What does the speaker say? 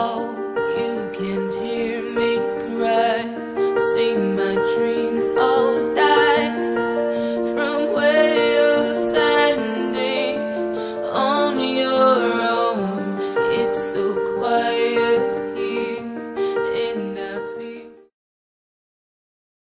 Oh, you can tear.